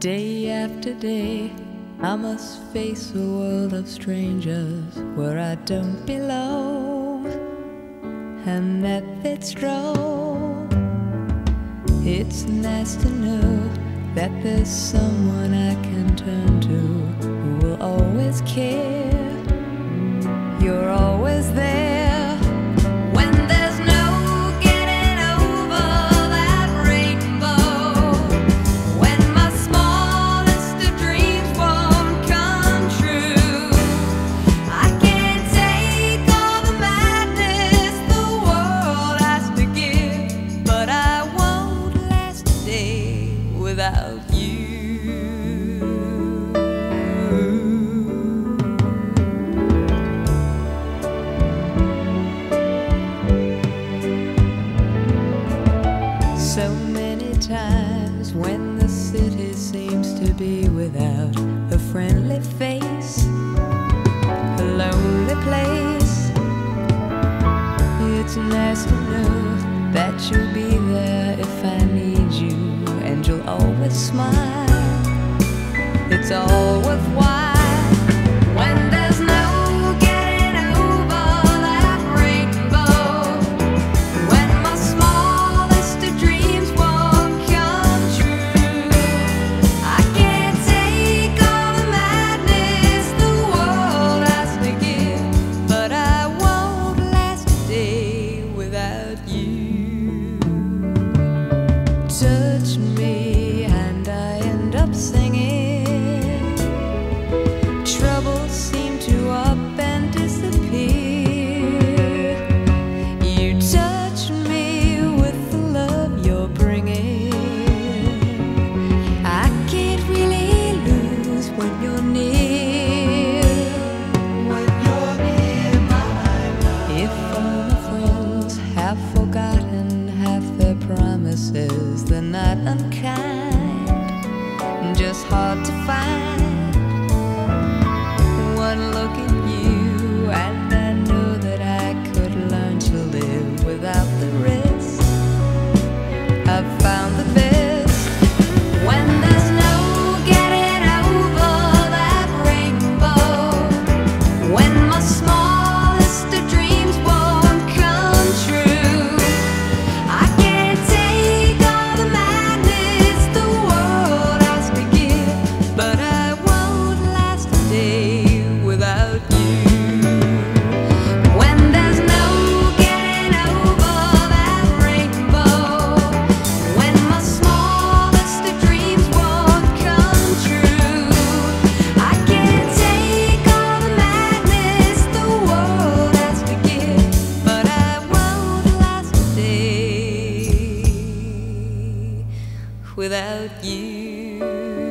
Day after day, I must face a world of strangers where I don't belong, and that it's droll. It's nice to know that there's someone I can turn to who will always care. without a friendly face. A lonely place. It's nice to know that you'll be there if I need you, and you'll always smile. It's always just hard to find. without you.